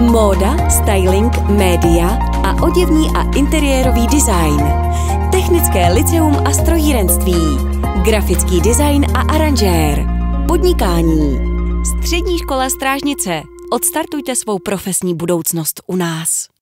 Móda, styling, média a oděvní a interiérový design. Technické liceum a strojírenství. Grafický design a aranžér. Podnikání. Střední škola Strážnice. Odstartujte svou profesní budoucnost u nás.